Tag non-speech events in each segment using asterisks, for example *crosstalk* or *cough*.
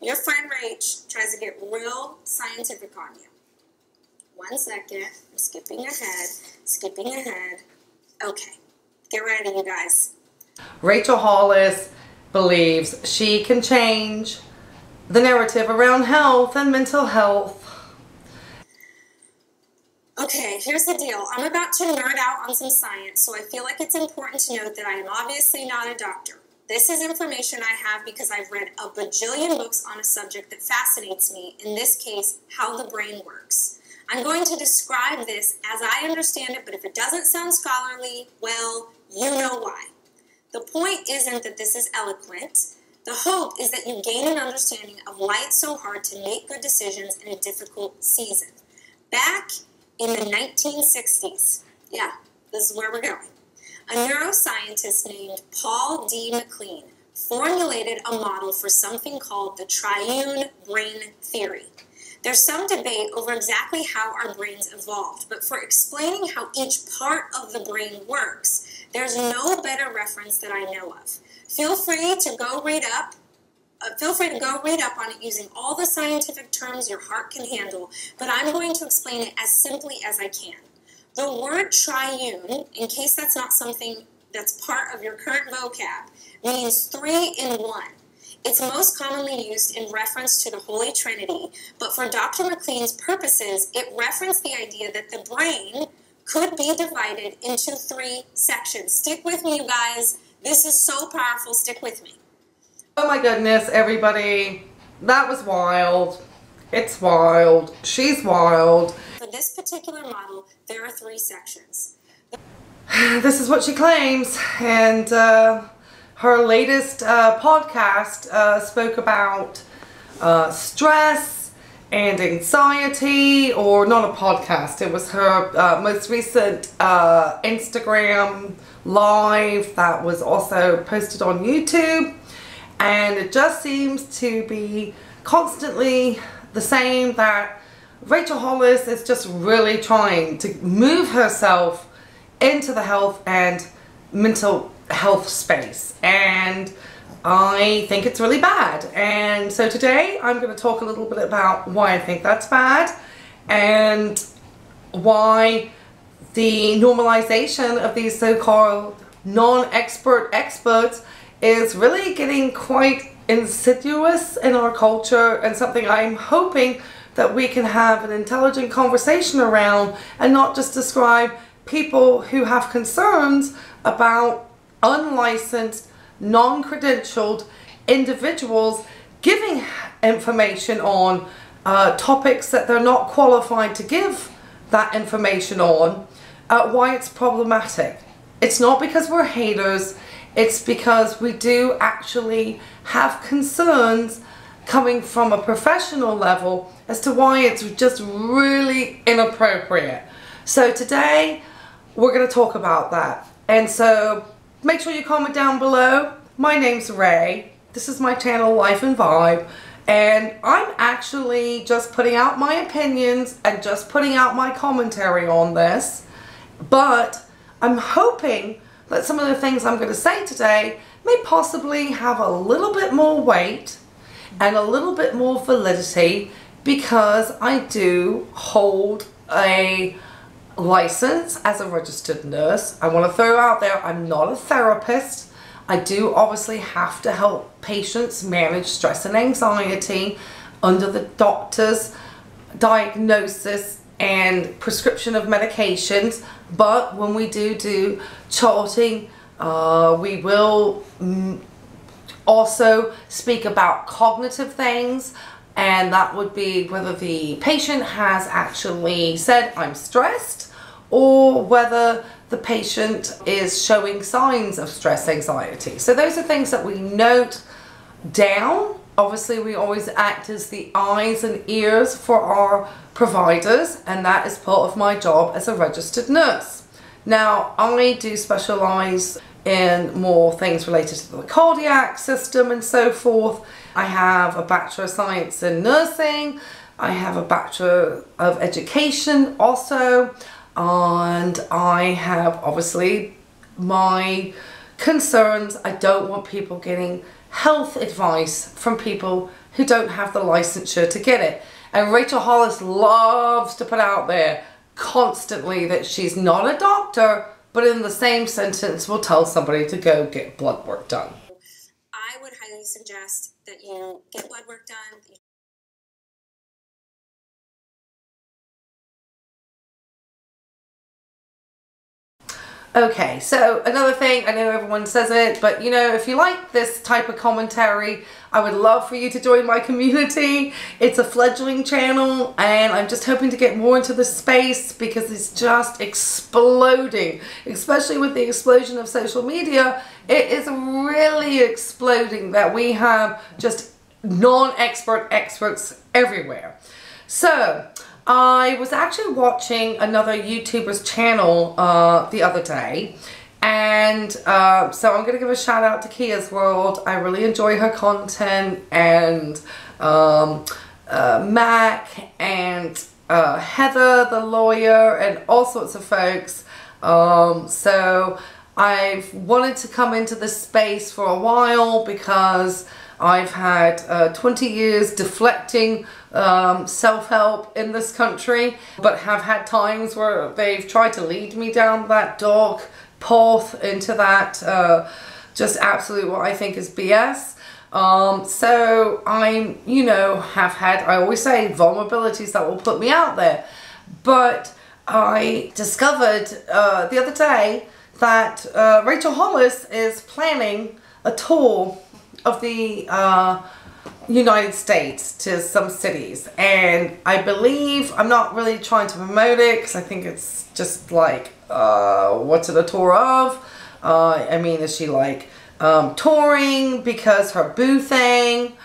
Your friend Rach tries to get real scientific on you. One second. I'm skipping ahead, skipping ahead. Okay. Get ready, you guys. Rachel Hollis believes she can change the narrative around health and mental health. Okay, here's the deal. I'm about to nerd out on some science, so I feel like it's important to note that I am obviously not a doctor. This is information I have because I've read a bajillion books on a subject that fascinates me, in this case, how the brain works. I'm going to describe this as I understand it, but if it doesn't sound scholarly, well, you know why. The point isn't that this is eloquent. The hope is that you gain an understanding of why it's so hard to make good decisions in a difficult season. Back in the 1960s, yeah, this is where we're going, a neuroscientist named Paul D. MacLean formulated a model for something called the triune brain theory. There's some debate over exactly how our brains evolved, but for explaining how each part of the brain works, there's no better reference that I know of. Feel free to go read up. Uh, feel free to go read up on it using all the scientific terms your heart can handle, but I'm going to explain it as simply as I can. The word triune, in case that's not something that's part of your current vocab, means three in one. It's most commonly used in reference to the Holy Trinity, but for Dr. MacLean's purposes, it referenced the idea that the brain could be divided into three sections. Stick with me, you guys. This is so powerful. Stick with me. Oh my goodness, everybody. That was wild. It's wild. She's wild. For this particular model, there are three sections. *sighs* this is what she claims. And uh, her latest uh, podcast uh, spoke about uh, stress and anxiety, or not a podcast, it was her uh, most recent uh, Instagram live that was also posted on YouTube. And it just seems to be constantly the same that Rachel Hollis is just really trying to move herself into the health and mental health space. And I think it's really bad. And so today I'm going to talk a little bit about why I think that's bad and why the normalization of these so-called non-expert experts is really getting quite insidious in our culture and something I'm hoping that we can have an intelligent conversation around and not just describe people who have concerns about unlicensed non-credentialed individuals giving information on uh, topics that they're not qualified to give that information on, uh, why it's problematic. It's not because we're haters, it's because we do actually have concerns coming from a professional level as to why it's just really inappropriate. So today we're going to talk about that. And so Make sure you comment down below. My name's Ray. This is my channel, Life in ViBe. And I'm actually just putting out my opinions and just putting out my commentary on this. But I'm hoping that some of the things I'm going to say today may possibly have a little bit more weight and a little bit more validity because I do hold a license as a registered nurse. I want to throw out there, I'm not a therapist. I do obviously have to help patients manage stress and anxiety under the doctor's diagnosis and prescription of medications. But when we do do charting, uh, we will mm, also speak about cognitive things and that would be whether the patient has actually said I'm stressed or whether the patient is showing signs of stress anxiety. So those are things that we note down. Obviously we always act as the eyes and ears for our providers and that is part of my job as a registered nurse. Now I do specialize in more things related to the cardiac system and so forth. I have a Bachelor of Science in Nursing. I have a Bachelor of Education also and I have obviously my concerns. I don't want people getting health advice from people who don't have the licensure to get it. And Rachel Hollis loves to put out there constantly that she's not a doctor, but in the same sentence will tell somebody to go get blood work done. I would highly suggest that you get blood work done, Okay, so another thing, I know everyone says it, but you know, if you like this type of commentary, I would love for you to join my community. It's a fledgling channel and I'm just hoping to get more into the space because it's just exploding, especially with the explosion of social media. It is really exploding that we have just non-expert experts everywhere. So, I was actually watching another YouTuber's channel uh, the other day and uh, so I'm going to give a shout out to Kia's World. I really enjoy her content and um, uh, Mac and uh, Heather the lawyer and all sorts of folks. Um, so I've wanted to come into this space for a while because I've had uh, 20 years deflecting um, self-help in this country, but have had times where they've tried to lead me down that dark path into that uh, just absolute what I think is BS. Um, so I'm, you know, have had, I always say, vulnerabilities that will put me out there. But I discovered uh, the other day that uh, Rachel Hollis is planning a tour of the uh, United States to some cities and I believe I'm not really trying to promote it because I think it's just like uh, what's it a tour of uh, I mean is she like um, touring because her boo thing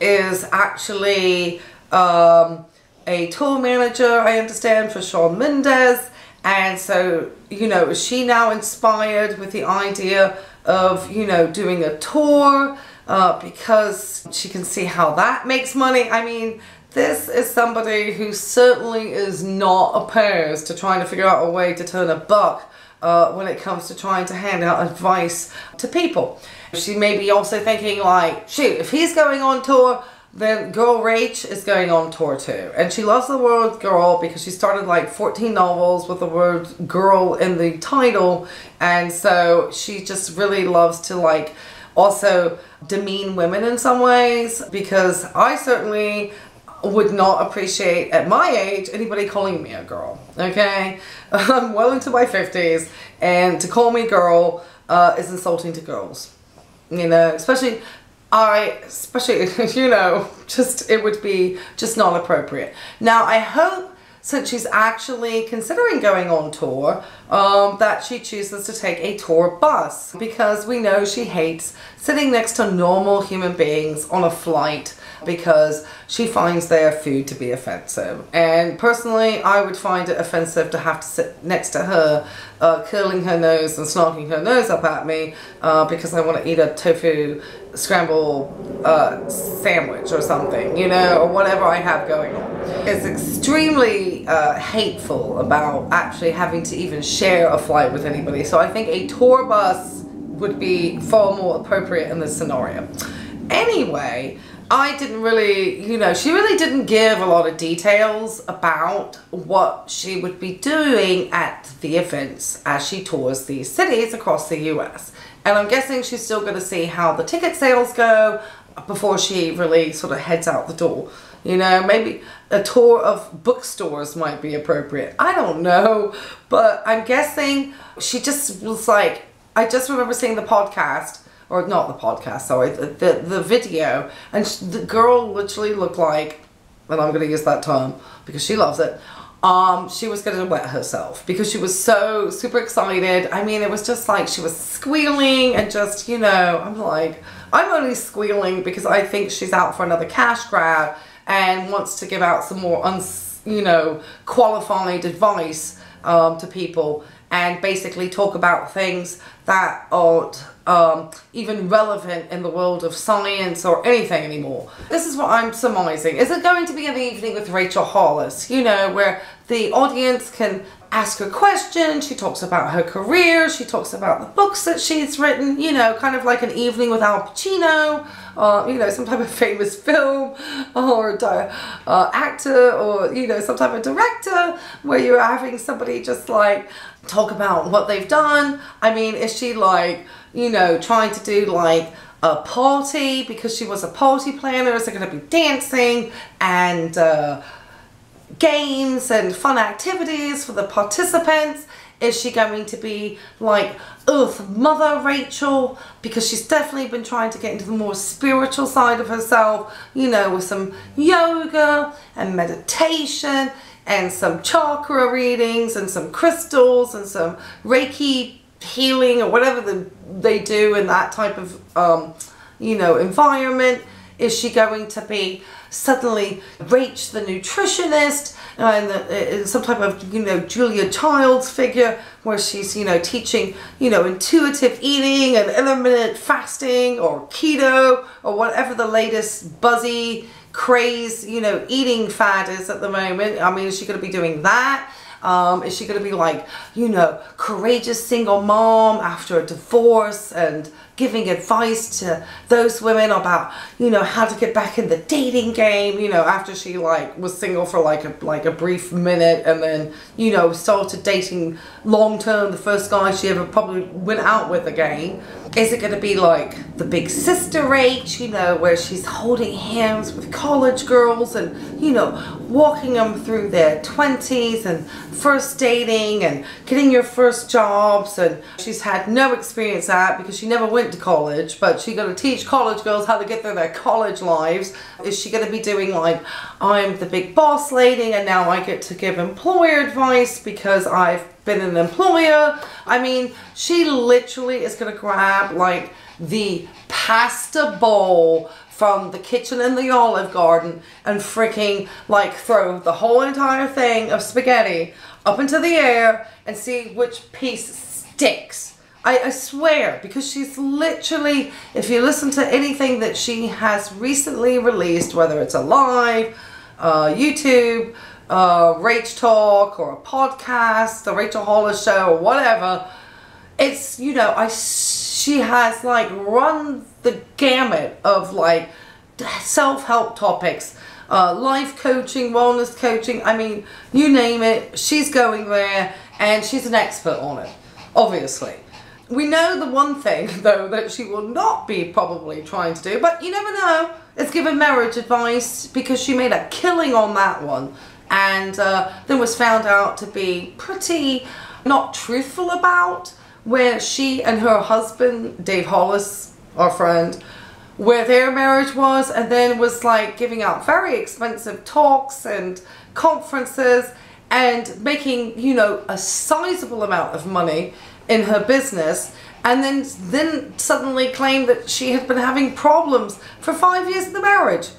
is actually um, a tour manager I understand for Shawn Mendes and so you know is she now inspired with the idea of, you know, doing a tour uh, because she can see how that makes money. I mean, this is somebody who certainly is not opposed to trying to figure out a way to turn a buck uh, when it comes to trying to hand out advice to people. She may be also thinking like, shoot, if he's going on tour, then Girl Rach is going on tour too. And she loves the word girl because she started like 14 novels with the word girl in the title. And so she just really loves to like also demean women in some ways because I certainly would not appreciate at my age anybody calling me a girl okay *laughs* i'm well into my 50s and to call me girl uh, is insulting to girls you know especially I, especially, *laughs* you know, just, it would be just not appropriate. Now, I hope since she's actually considering going on tour, um, that she chooses to take a tour bus because we know she hates sitting next to normal human beings on a flight because she finds their food to be offensive. And personally, I would find it offensive to have to sit next to her, uh, curling her nose and snarking her nose up at me uh, because I want to eat a tofu scramble uh, sandwich or something, you know, or whatever I have going on. It's extremely uh, hateful about actually having to even share a flight with anybody. So I think a tour bus would be far more appropriate in this scenario. Anyway, I didn't really, you know, she really didn't give a lot of details about what she would be doing at the events as she tours these cities across the US. And I'm guessing she's still going to see how the ticket sales go before she really sort of heads out the door. You know, maybe a tour of bookstores might be appropriate. I don't know. But I'm guessing she just was like, I just remember seeing the podcast or not the podcast, sorry, the, the, the video, and the girl literally looked like, and I'm going to use that term because she loves it, um, she was going to wet herself because she was so super excited. I mean, it was just like she was squealing and just, you know, I'm like, I'm only squealing because I think she's out for another cash grab and wants to give out some more, you know, qualified advice um, to people and basically talk about things that aren't um, even relevant in the world of science or anything anymore. This is what I'm surmising. Is it going to be an evening with Rachel Hollis? You know, where the audience can ask her questions, she talks about her career, she talks about the books that she's written, you know, kind of like an evening with Al Pacino, or, you know, some type of famous film, or uh, actor, or, you know, some type of director, where you're having somebody just like talk about what they've done. I mean, is she like, you know, trying to do like a party because she was a party planner? Is it going to be dancing and uh, games and fun activities for the participants? Is she going to be like Earth Mother Rachel? Because she's definitely been trying to get into the more spiritual side of herself, you know, with some yoga and meditation and some chakra readings and some crystals and some Reiki healing or whatever the, they do in that type of, um, you know, environment. Is she going to be suddenly Rach the nutritionist and uh, some type of, you know, Julia Childs figure where she's, you know, teaching, you know, intuitive eating and intermittent fasting or keto or whatever the latest buzzy craze, you know, eating fad is at the moment. I mean, is she going to be doing that? Um, is she going to be like, you know, courageous single mom after a divorce and giving advice to those women about, you know, how to get back in the dating game, you know, after she like was single for like a like a brief minute and then, you know, started dating long term the first guy she ever probably went out with again. Is it going to be like the big sister age, you know, where she's holding hands with college girls and, you know, walking them through their 20s and first dating and getting your first jobs and she's had no experience at because she never went to college but she's going to teach college girls how to get through their college lives. Is she going to be doing like I'm the big boss lady and now I get to give employer advice because I've been an employer. I mean, she literally is going to grab like the pasta bowl from the kitchen in the Olive Garden and freaking like throw the whole entire thing of spaghetti up into the air and see which piece sticks. I, I, swear, because she's literally, if you listen to anything that she has recently released, whether it's a live, uh, YouTube, uh, Rach Talk, or a podcast, the Rachel Hollis Show, or whatever, it's, you know, I she has like run the gamut of like self-help topics uh, life coaching wellness coaching i mean you name it she's going there and she's an expert on it obviously. We know the one thing *laughs* though that she will not be probably trying to do but you never know. It's given marriage advice because she made a killing on that one and uh, then was found out to be pretty not truthful about where she and her husband Dave Hollis our friend where their marriage was and then was like giving out very expensive talks and conferences and making, you know, a sizable amount of money in her business and then then suddenly claimed that she had been having problems for five years in the marriage.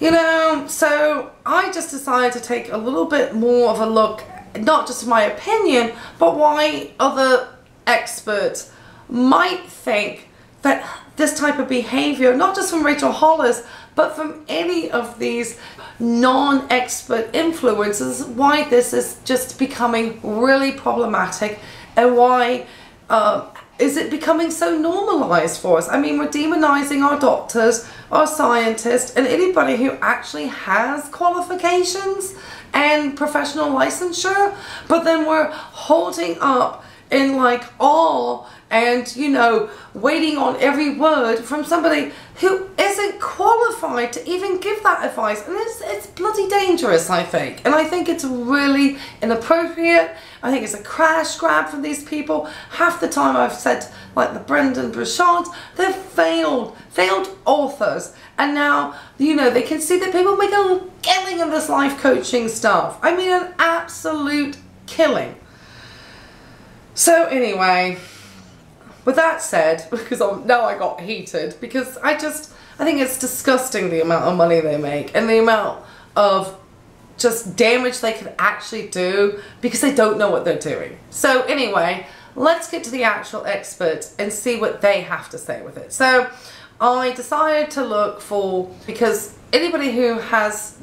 You know, so I just decided to take a little bit more of a look, not just my opinion, but why other experts might think that this type of behavior, not just from Rachel Hollis, but from any of these non-expert influencers, why this is just becoming really problematic and why uh, is it becoming so normalized for us? I mean, we're demonizing our doctors, our scientists, and anybody who actually has qualifications and professional licensure, but then we're holding up in like awe and you know waiting on every word from somebody who isn't qualified to even give that advice. And it's, it's bloody dangerous I think. And I think it's really inappropriate. I think it's a crash grab for these people. Half the time I've said like the Brendan Burchards they're failed failed authors. And now you know they can see that people make a killing in this life coaching stuff I mean an absolute killing. So anyway, with that said, *laughs* because I'm, now I got heated, because I just, I think it's disgusting the amount of money they make and the amount of just damage they can actually do because they don't know what they're doing. So anyway, let's get to the actual experts and see what they have to say with it. So I decided to look for, because anybody who has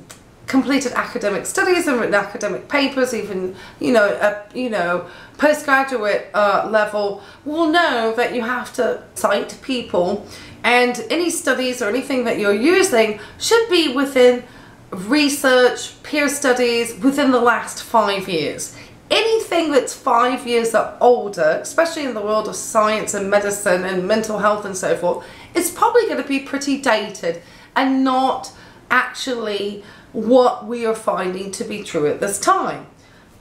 completed academic studies and written academic papers, even you know, a, you know, postgraduate uh, level, will know that you have to cite people, and any studies or anything that you're using should be within research, peer studies within the last five years. Anything that's five years or older, especially in the world of science and medicine and mental health and so forth, is probably going to be pretty dated and not actually what we are finding to be true at this time.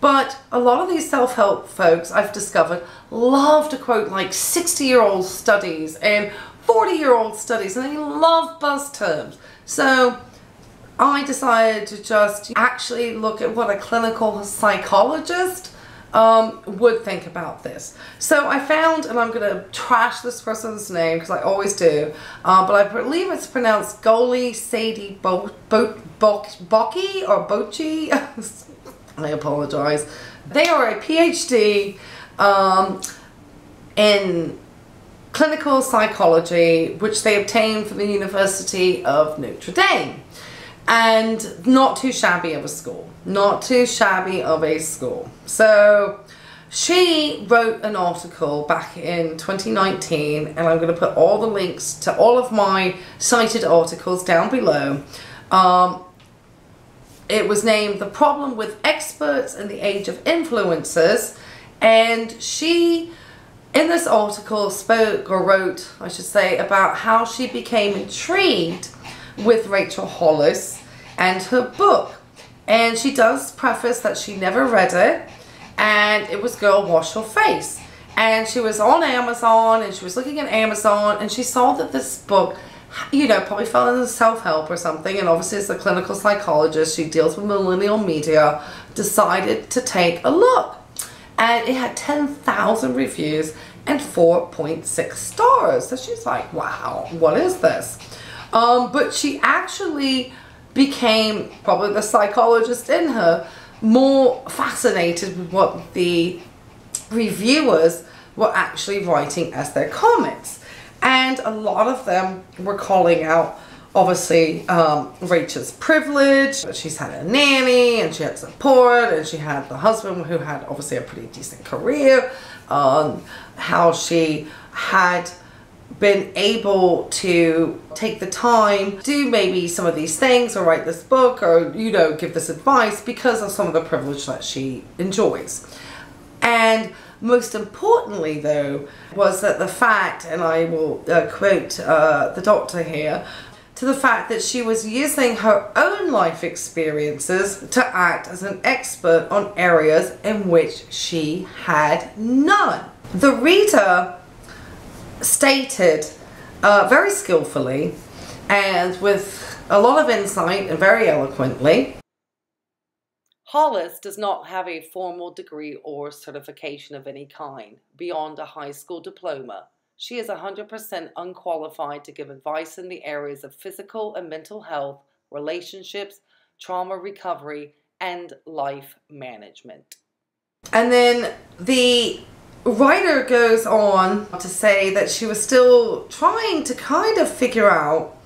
But a lot of these self-help folks I've discovered love to quote like 60 year old studies and 40 year old studies and they love buzz terms. So I decided to just actually look at what a clinical psychologist um, would think about this. So I found, and I'm going to trash this person's name because I always do, uh, but I believe it's pronounced Goali Saedi Bo Bo Bo or Bocci. *laughs* I apologize. They are a PhD um, in clinical psychology, which they obtained from the University of Notre Dame and not too shabby of a school. Not too shabby of a school. So she wrote an article back in 2019 and I'm going to put all the links to all of my cited articles down below. Um, it was named The Problem with Experts in the Age of Influencers and she in this article spoke or wrote I should say about how she became intrigued with Rachel Hollis and her book. And she does preface that she never read it and it was Girl Wash Your Face. And she was on Amazon and she was looking at Amazon and she saw that this book, you know, probably fell into self-help or something. And obviously as a clinical psychologist, she deals with millennial media, decided to take a look. And it had 10,000 reviews and 4.6 stars. So she's like, wow, what is this? Um, but she actually became, probably the psychologist in her, more fascinated with what the reviewers were actually writing as their comments. And a lot of them were calling out, obviously, um, Rachel's privilege. She's had a nanny and she had support and she had the husband who had obviously a pretty decent career. Um, how she had been able to take the time do maybe some of these things or write this book or you know give this advice because of some of the privilege that she enjoys and most importantly though was that the fact and I will uh, quote uh, the doctor here to the fact that she was using her own life experiences to act as an expert on areas in which she had none. The reader stated uh, very skillfully and with a lot of insight and very eloquently. Hollis does not have a formal degree or certification of any kind beyond a high school diploma. She is 100% unqualified to give advice in the areas of physical and mental health, relationships, trauma recovery, and life management. And then the writer goes on to say that she was still trying to kind of figure out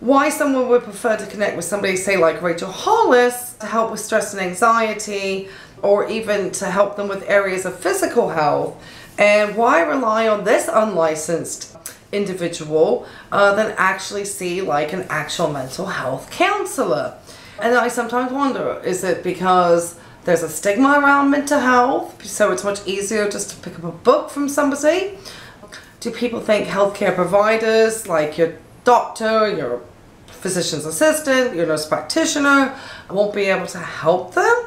why someone would prefer to connect with somebody, say like Rachel Hollis, to help with stress and anxiety, or even to help them with areas of physical health, and why rely on this unlicensed individual uh, than actually see like an actual mental health counselor. And I sometimes wonder, is it because there's a stigma around mental health, so it's much easier just to pick up a book from somebody. Do people think healthcare providers, like your doctor, your physician's assistant, your nurse practitioner, won't be able to help them?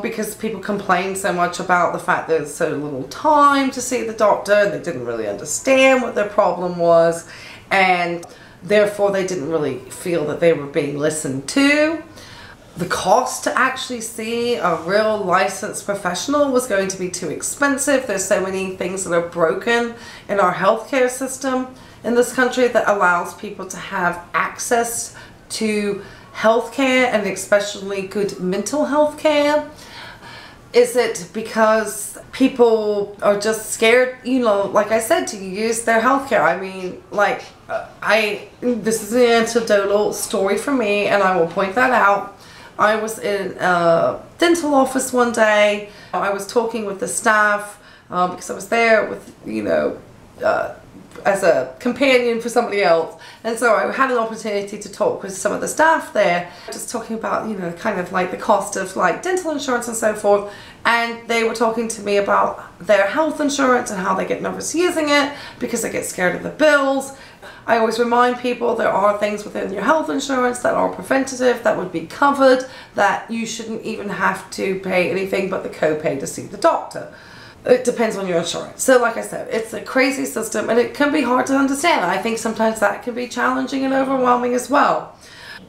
Because people complain so much about the fact that there's so little time to see the doctor and they didn't really understand what their problem was and therefore they didn't really feel that they were being listened to the cost to actually see a real licensed professional was going to be too expensive. There's so many things that are broken in our healthcare system in this country that allows people to have access to healthcare and especially good mental health care. is it because people are just scared, you know, like I said, to use their healthcare? I mean, like, I, this is an anecdotal story for me, and I will point that out. I was in a dental office one day. I was talking with the staff um, because I was there with, you know, uh, as a companion for somebody else. And so I had an opportunity to talk with some of the staff there, just talking about, you know, kind of like the cost of like dental insurance and so forth. And they were talking to me about their health insurance and how they get nervous using it because they get scared of the bills. I always remind people there are things within your health insurance that are preventative, that would be covered, that you shouldn't even have to pay anything but the copay to see the doctor it depends on your insurance. So like I said, it's a crazy system and it can be hard to understand. I think sometimes that can be challenging and overwhelming as well.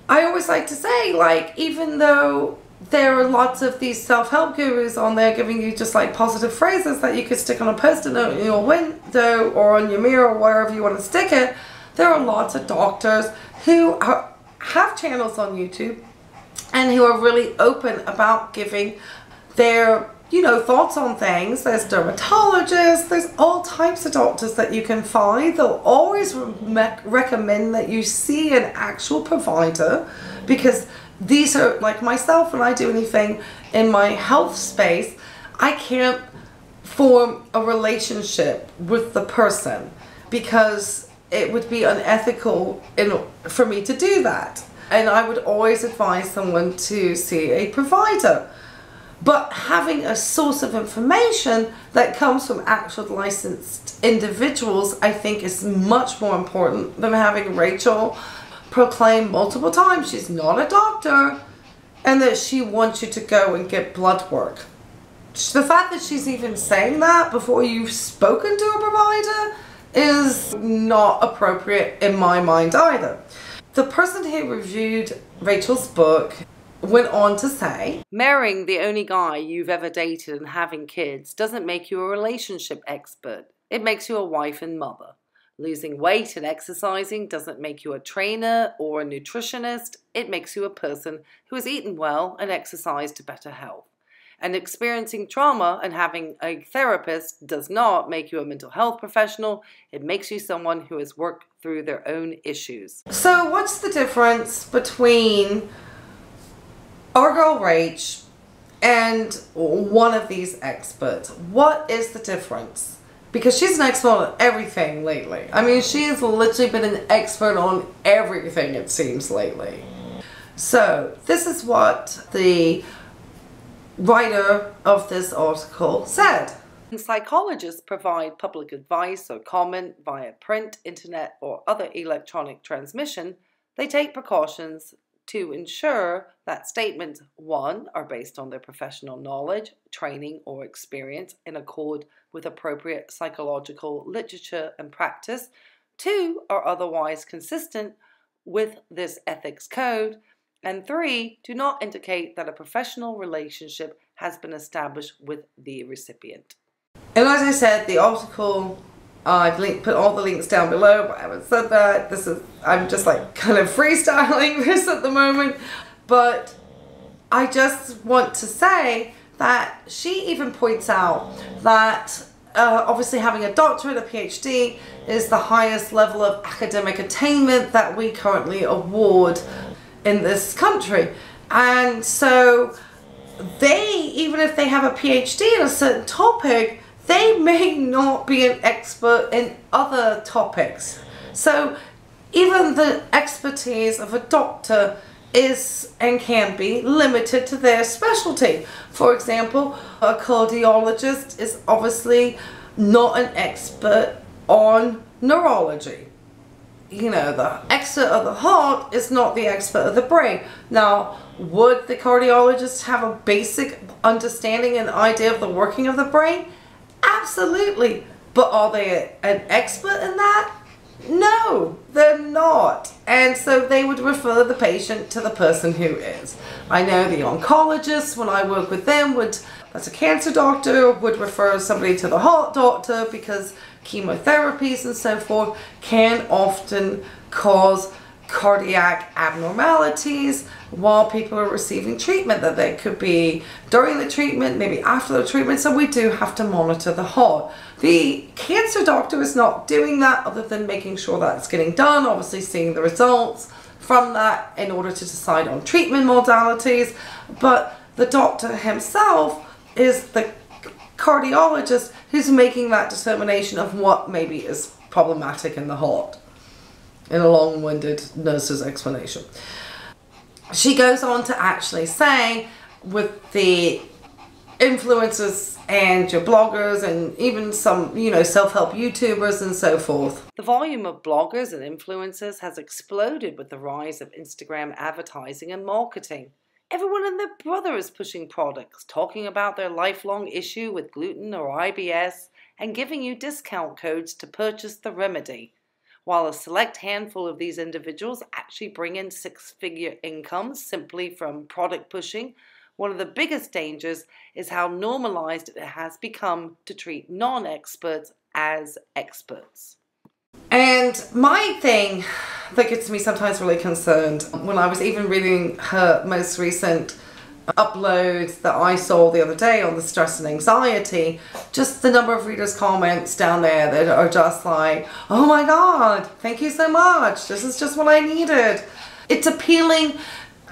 I always like to say like even though there are lots of these self-help gurus on there giving you just like positive phrases that you could stick on a post-it note in your window or on your mirror or wherever you want to stick it, there are lots of doctors who are, have channels on YouTube and who are really open about giving their you know, thoughts on things. There's dermatologists, there's all types of doctors that you can find. They'll always re recommend that you see an actual provider because these are like myself when I do anything in my health space, I can't form a relationship with the person because it would be unethical in, for me to do that. And I would always advise someone to see a provider. But having a source of information that comes from actual licensed individuals, I think is much more important than having Rachel proclaim multiple times she's not a doctor and that she wants you to go and get blood work. The fact that she's even saying that before you've spoken to a provider is not appropriate in my mind either. The person who reviewed Rachel's book went on to say Marrying the only guy you've ever dated and having kids doesn't make you a relationship expert, it makes you a wife and mother. Losing weight and exercising doesn't make you a trainer or a nutritionist, it makes you a person who has eaten well and exercised to better health. And experiencing trauma and having a therapist does not make you a mental health professional. It makes you someone who has worked through their own issues. So, what's the difference between our girl Rach and one of these experts. What is the difference? Because she's an expert on everything lately. I mean, she has literally been an expert on everything, it seems, lately. So, this is what the writer of this article said. Psychologists provide public advice or comment via print, internet, or other electronic transmission. They take precautions to ensure that statements, one, are based on their professional knowledge, training, or experience in accord with appropriate psychological literature and practice, two, are otherwise consistent with this ethics code, and three, do not indicate that a professional relationship has been established with the recipient. And as I said, the article I've linked, put all the links down below, but I haven't said that. This is, I'm just like kind of *laughs* freestyling this at the moment. But I just want to say that she even points out that uh, obviously having a doctorate, a PhD, is the highest level of academic attainment that we currently award in this country. And so they, even if they have a PhD in a certain topic, they may not be an expert in other topics. So even the expertise of a doctor is and can be limited to their specialty. For example, a cardiologist is obviously not an expert on neurology. You know, the expert of the heart is not the expert of the brain. Now, would the cardiologist have a basic understanding and idea of the working of the brain? Absolutely. But are they an expert in that? No, they're not. And so they would refer the patient to the person who is. I know the oncologist, when I work with them, would, as a cancer doctor, would refer somebody to the heart doctor because chemotherapies and so forth can often cause cardiac abnormalities while people are receiving treatment that they could be during the treatment maybe after the treatment so we do have to monitor the heart the cancer doctor is not doing that other than making sure that it's getting done obviously seeing the results from that in order to decide on treatment modalities but the doctor himself is the cardiologist who's making that determination of what maybe is problematic in the heart in a long-winded nurse's explanation. She goes on to actually say with the influencers and your bloggers and even some, you know, self-help YouTubers and so forth. The volume of bloggers and influencers has exploded with the rise of Instagram advertising and marketing. Everyone and their brother is pushing products, talking about their lifelong issue with gluten or IBS, and giving you discount codes to purchase the remedy. While a select handful of these individuals actually bring in six figure incomes simply from product pushing, one of the biggest dangers is how normalized it has become to treat non experts as experts. And my thing that gets me sometimes really concerned when I was even reading her most recent uploads that I saw the other day on the stress and anxiety, just the number of readers' comments down there that are just like, oh my god, thank you so much, this is just what I needed. It's appealing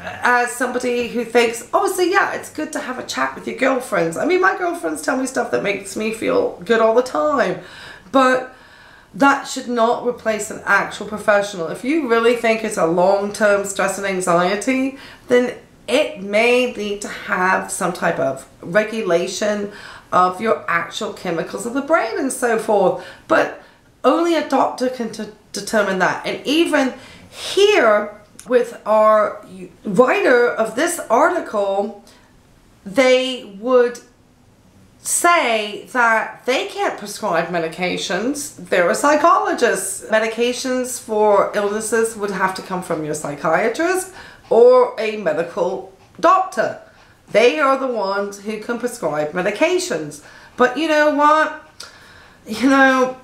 as somebody who thinks, obviously, yeah, it's good to have a chat with your girlfriends. I mean, my girlfriends tell me stuff that makes me feel good all the time, but that should not replace an actual professional. If you really think it's a long-term stress and anxiety, then it may need to have some type of regulation of your actual chemicals of the brain and so forth. But only a doctor can determine that. And even here with our writer of this article, they would say that they can't prescribe medications. They're a psychologist. Medications for illnesses would have to come from your psychiatrist or a medical doctor. They are the ones who can prescribe medications. But you know what? You know,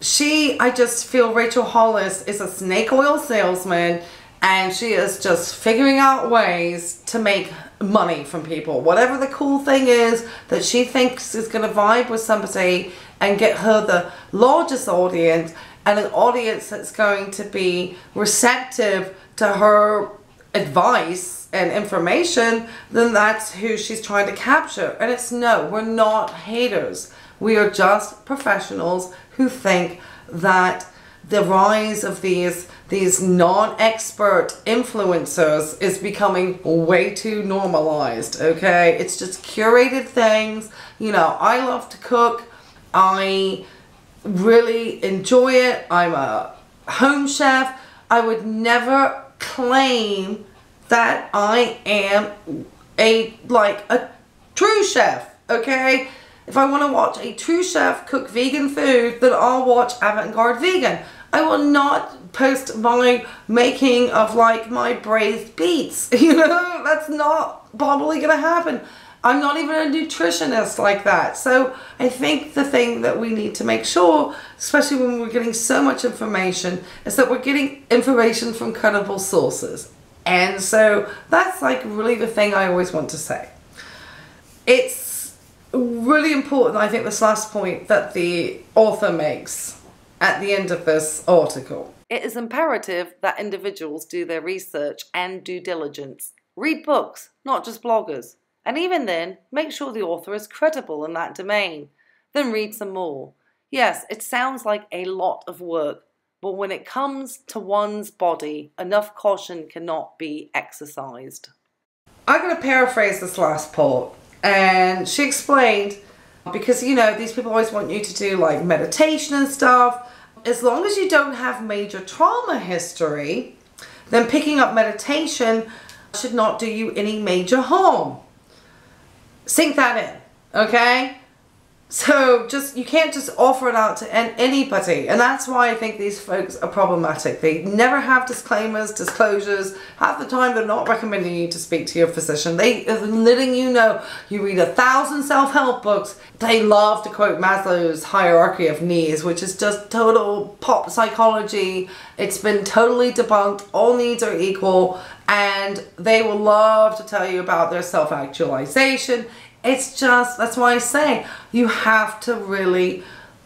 she, I just feel Rachel Hollis is a snake oil salesman and she is just figuring out ways to make money from people. Whatever the cool thing is that she thinks is going to vibe with somebody and get her the largest audience and an audience that's going to be receptive to her advice and information, then that's who she's trying to capture. And it's no, we're not haters. We are just professionals who think that the rise of these these non-expert influencers is becoming way too normalized okay? It's just curated things. You know i love to cook. I really enjoy it. I'm a home chef. I would never claim that I am a like a true chef, okay? If I want to watch a true chef cook vegan food, then I'll watch Avant-Garde Vegan. I will not post my making of like my braised beets. *laughs* You know, that's not probably going to happen. I'm not even a nutritionist like that. So I think the thing that we need to make sure, especially when we're getting so much information, is that we're getting information from credible sources. And so that's like really the thing I always want to say. It's really important, I think, this last point that the author makes at the end of this article. It is imperative that individuals do their research and due diligence. Read books, not just bloggers. And even then, make sure the author is credible in that domain. Then read some more. Yes, it sounds like a lot of work, but when it comes to one's body, enough caution cannot be exercised. I'm going to paraphrase this last part. And she explained, because you know, these people always want you to do like meditation and stuff. As long as you don't have major trauma history, then picking up meditation should not do you any major harm. Sink that in, okay? So just you can't just offer it out to anybody, and that's why I think these folks are problematic. They never have disclaimers, disclosures. Half the time, they're not recommending you to speak to your physician. They are letting you know. You read a thousand self-help books. They love to quote Maslow's hierarchy of needs, which is just total pop psychology. It's been totally debunked. All needs are equal, and they will love to tell you about their self-actualization it's just, that's why I say you have to really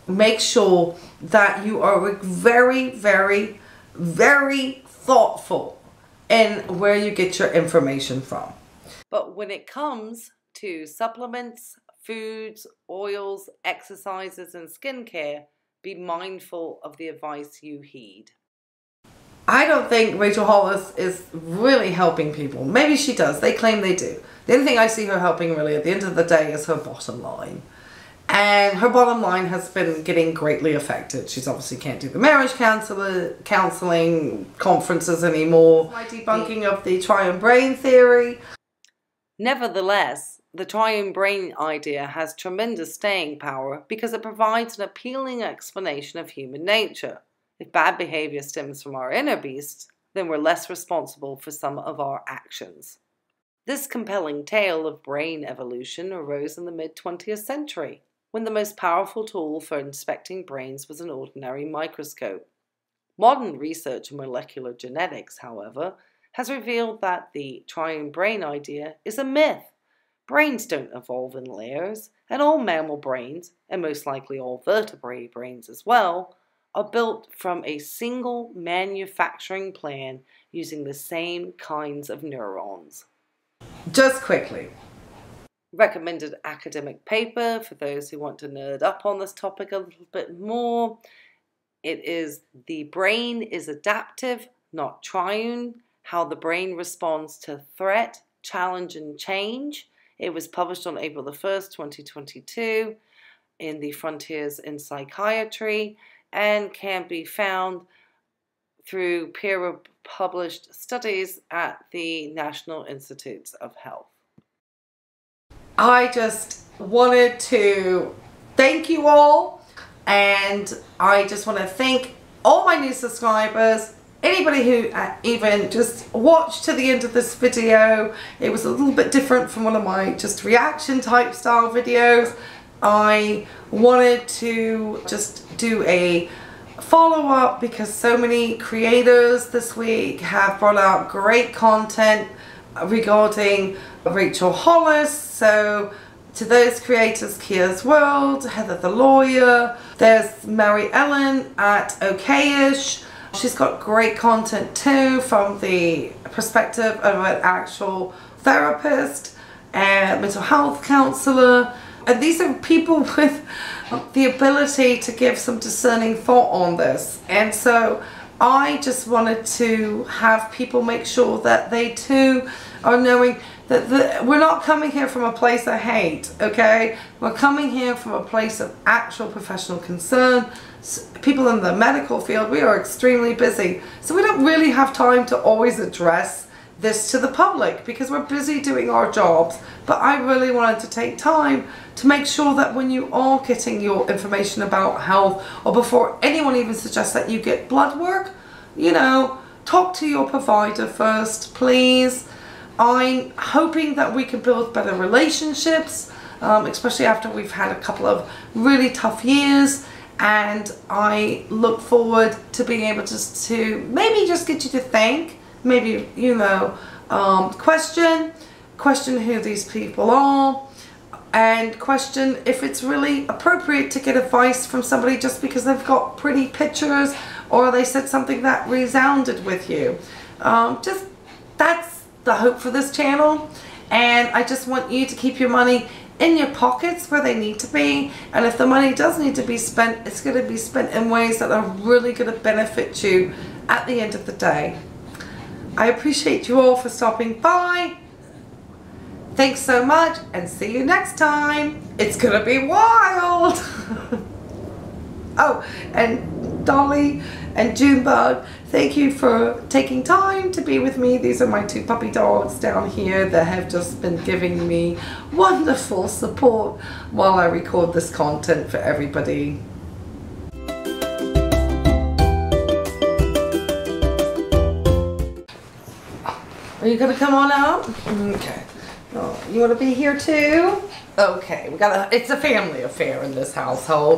make sure that you are very, very, very thoughtful in where you get your information from. But when it comes to supplements, foods, oils, exercises, and skincare, be mindful of the advice you heed. I don't think Rachel Hollis is really helping people. Maybe she does. They claim they do. The only thing I see her helping really at the end of the day is her bottom line. And her bottom line has been getting greatly affected. She's obviously can't do the marriage counselor, counseling conferences anymore. My debunking of the triune brain theory. Nevertheless, the triune brain idea has tremendous staying power because it provides an appealing explanation of human nature. If bad behavior stems from our inner beast, then we're less responsible for some of our actions. This compelling tale of brain evolution arose in the mid 20th century, when the most powerful tool for inspecting brains was an ordinary microscope. Modern research in molecular genetics, however, has revealed that the triune brain idea is a myth. Brains don't evolve in layers, and all mammal brains, and most likely all vertebrate brains as well, are built from a single manufacturing plan using the same kinds of neurons. Just quickly. Recommended academic paper for those who want to nerd up on this topic a little bit more. It is The Brain is Adaptive, Not Triune How the Brain Responds to Threat, Challenge, and Change. It was published on April the 1st, 2022, in the Frontiers in Psychiatry and can be found through peer published studies at the National Institutes of Health. I just wanted to thank you all and I just want to thank all my new subscribers anybody who uh, even just watched to the end of this video it was a little bit different from one of my just reaction type style videos I wanted to just do a follow up because so many creators this week have brought out great content regarding Rachel Hollis. So to those creators, Kia's World, Heather the Lawyer, there's Mary Ellen at Okayish. She's got great content too from the perspective of an actual therapist and mental health counselor. And these are people *laughs* with the ability to give some discerning thought on this. And so I just wanted to have people make sure that they too are knowing that the, we're not coming here from a place of hate, okay? We're coming here from a place of actual professional concern. People in the medical field, we are extremely busy. So we don't really have time to always address this to the public because we're busy doing our jobs. But I really wanted to take time to make sure that when you are getting your information about health or before anyone even suggests that you get blood work, you know, talk to your provider first, please. I'm hoping that we can build better relationships, um, especially after we've had a couple of really tough years. And I look forward to being able to, to maybe just get you to think maybe, you know, um, question, question who these people are, and question if it's really appropriate to get advice from somebody just because they've got pretty pictures or they said something that resounded with you. Um, just, that's the hope for this channel. And I just want you to keep your money in your pockets where they need to be. And if the money does need to be spent, it's going to be spent in ways that are really going to benefit you at the end of the day. I appreciate you all for stopping by. Thanks so much and see you next time. It's gonna be wild. *laughs* oh, and Dolly And Junebug, thank you for taking time to be with me. These are my two puppy dogs down here that have just been giving me wonderful support while I record this content for everybody. Are you gonna come on out? Okay. Oh, you wanna be here too? Okay, we got a, it's a family affair in this household.